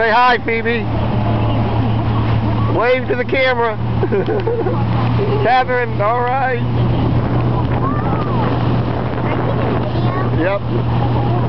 Say hi, Phoebe. Wave to the camera. Catherine, all right. Yep.